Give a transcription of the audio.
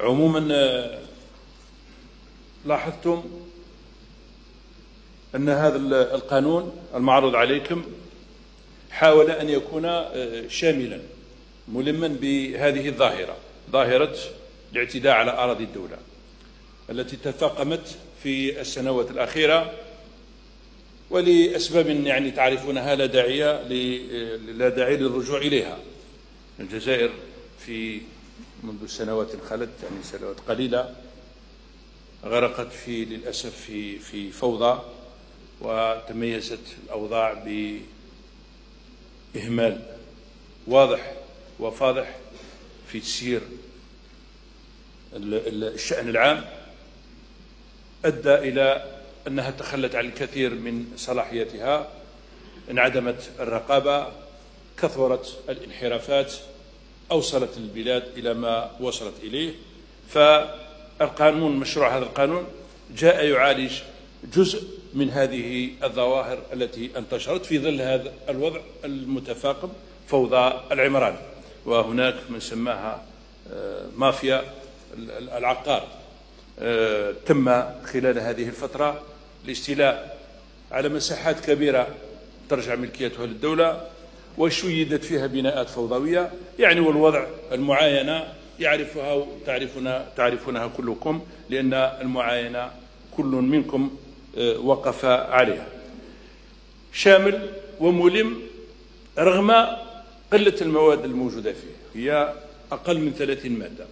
عموما آه، لاحظتم أن هذا القانون المعروض عليكم حاول أن يكون آه، شاملا ملما بهذه الظاهرة ظاهرة الاعتداء على أراضي الدولة التي تفاقمت في السنوات الأخيرة ولأسباب يعني تعرفونها لا داعي لا داعي للرجوع إليها. الجزائر في منذ سنوات خلت يعني سنوات قليلة غرقت في للأسف في في فوضى وتميزت الأوضاع بإهمال واضح وفاضح في تسيير الشأن العام. أدى إلى أنها تخلت عن الكثير من صلاحيتها انعدمت الرقابة كثرت الانحرافات أوصلت البلاد إلى ما وصلت إليه. فالقانون مشروع هذا القانون جاء يعالج جزء من هذه الظواهر التي انتشرت في ظل هذا الوضع المتفاقم فوضى العمران. وهناك من سماها آه، مافيا العقار. آه، تم خلال هذه الفترة الاستيلاء على مساحات كبيرة ترجع ملكيتها للدولة. وشيدت فيها بناءات فوضوية. يعني والوضع المعاينة يعرفها وتعرفنا تعرفونها كلكم لأن المعاينة كل منكم آه، وقف عليها. شامل وملم رغم قلة المواد الموجودة فيه هي أقل من 30 مادة.